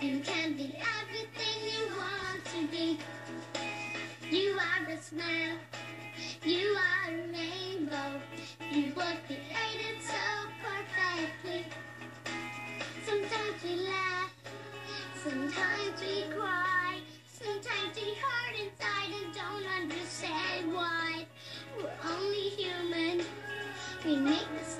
You can be everything you want to be. You are a smile. You are a rainbow. You were created so perfectly. Sometimes we laugh. Sometimes we cry. Sometimes we hurt inside and don't understand why. We're only human. We make mistakes.